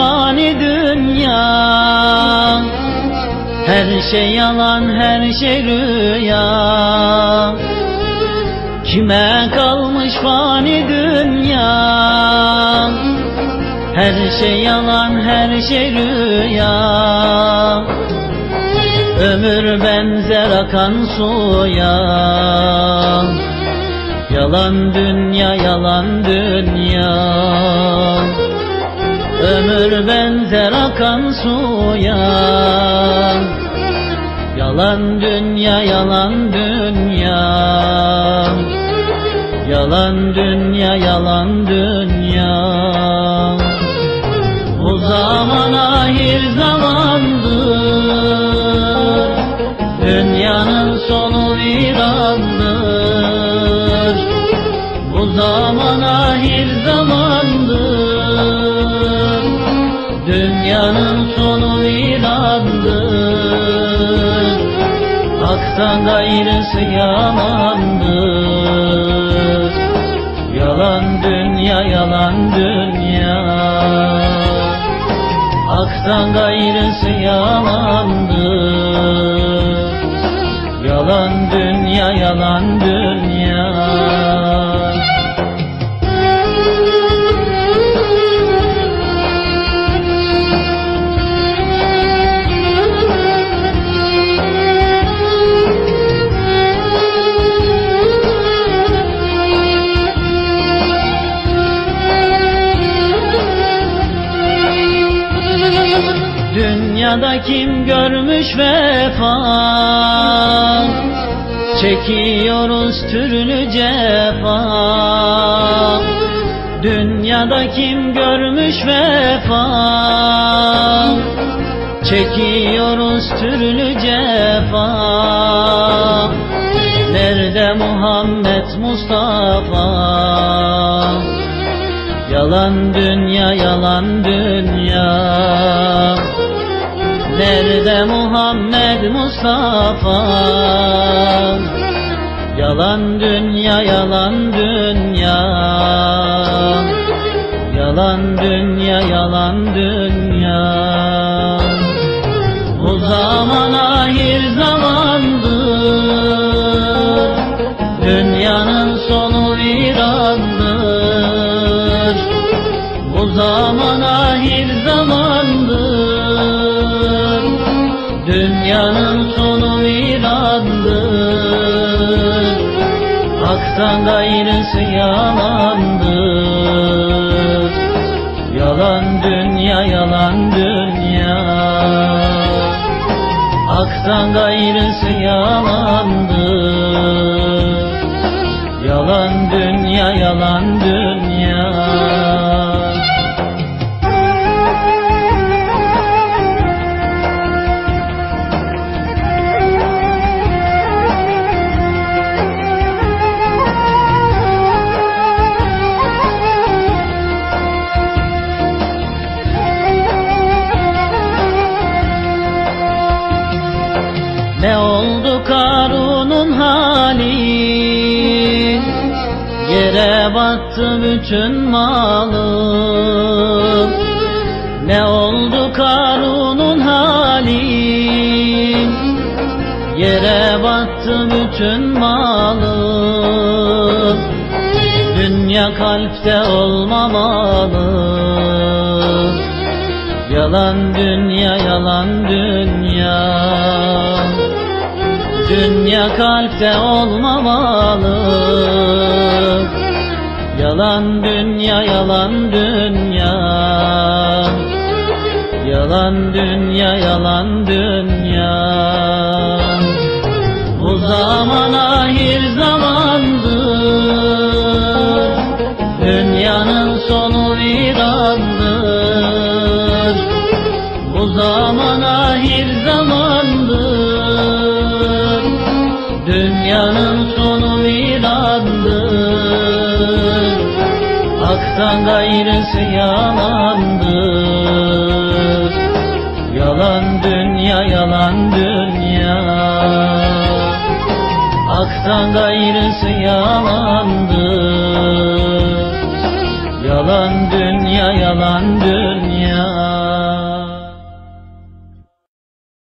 fani dünya Her şey yalan her şey rüya. Kime kalmış fani dünya Her şey yalan her şey rüya. Ömür benzer akan suya. Yalan dünya yalan dünya. Ömür benzer akan suya. Yalan dünya, yalan dünya. Yalan dünya, yalan dünya. Bu zaman ahir zamandır Dünyanın sonu virandır. Bu zaman ahir zamandır Dünyanın sonu virandır Hak'tan gayrısı yalandır Yalan dünya, yalan dünya. Hak'tan gayrısı yalandır Yalan dünya, yalan dünya kim görmüş vefa? Çekiyoruz türlü cefa. Dünyada kim görmüş vefa? Çekiyoruz türlü cefa. Nerede Muhammed Mustafa? Yalan dünya, yalan dünya Nerede Muhammed Mustafa? Yalan dünya, yalan dünya. Yalan dünya, yalan dünya. Bu zaman ahir zamandır Dünyanın sonu virandır Bu zaman ahir zamandır Dünyanın sonu virandır Hak'tan gayrısı yalandır Yalan dünya, yalan dünya. Hak'tan gayrısı yalandır Yalan dünya, yalan dünya Karun'un hali. Yere battı bütün malı. Ne oldu Karun'un hali? Yere battı bütün malı. Dünya kalpte olmamalı. Yalan dünya, yalan dünya Dünya kalpte olmamalı. Yalan dünya, yalan dünya. Yalan dünya, yalan dünya. Bu zaman ahir zamandır Dünyanın sonu virandır Bu zaman ahir zamandır Dünyanın sonu virandır Hak'tan gayrısı yalandır Yalan dünya, yalan dünya. Hak'tan gayrısı yalandır Yalan dünya, yalan dünya